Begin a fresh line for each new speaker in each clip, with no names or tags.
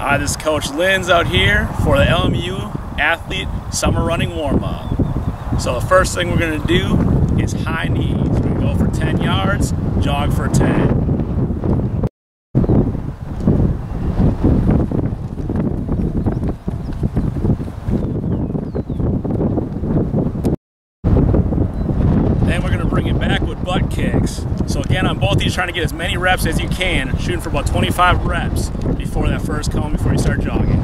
Uh, this is Coach Lins out here for the LMU Athlete Summer Running Warm-Up. So the first thing we're going to do is high knees. We're going to go for 10 yards, jog for 10. Then we're going to bring it back with butt kicks. So again, on both of these, trying to get as many reps as you can, shooting for about 25 reps before that first cone, before you start jogging.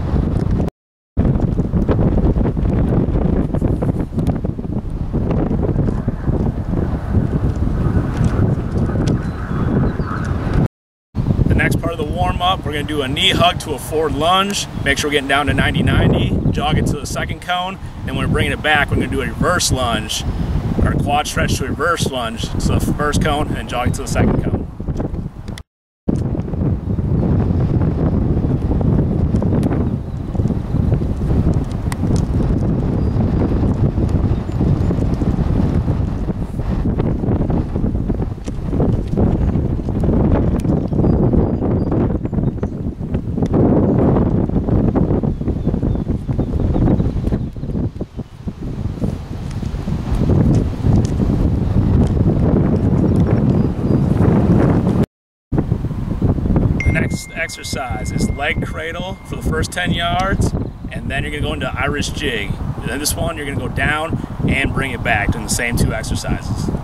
The next part of the warm up, we're gonna do a knee hug to a forward lunge. Make sure we're getting down to 90-90, jog it to the second cone, and when we're bringing it back, we're gonna do a reverse lunge our quad stretch to reverse lunge to the first cone and jog to the second cone. next exercise is leg cradle for the first 10 yards, and then you're gonna go into Irish jig. And then this one, you're gonna go down and bring it back, doing the same two exercises.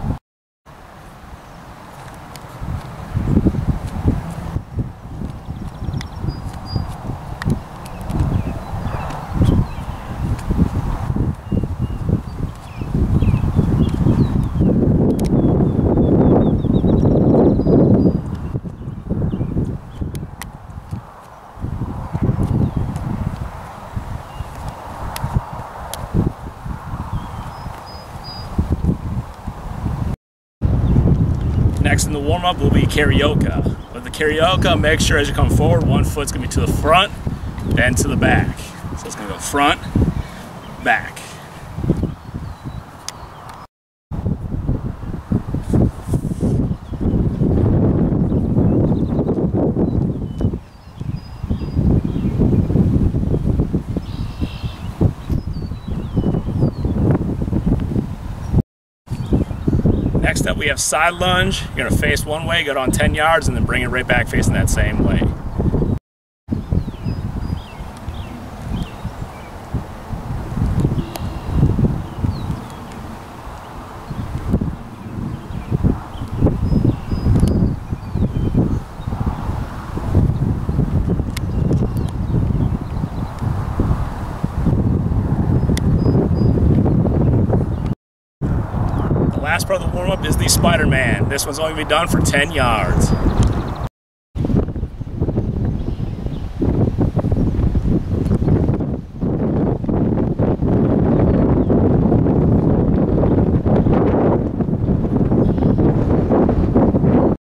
Next in the warm up will be karaoke. With the karaoke, make sure as you come forward, one foot's gonna be to the front, then to the back. So it's gonna go front, back. Next up, we have side lunge. You're gonna face one way, go down 10 yards, and then bring it right back facing that same way. Last part of the warm-up is the Spider-Man. This one's only be done for 10 yards.